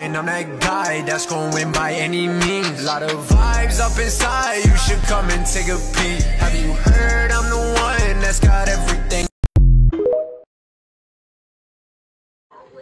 mind. I'm that guy that's gonna win by any means. Lot of vibes up inside, you should come and take a peek. Have you heard I'm the one that's got everything? I.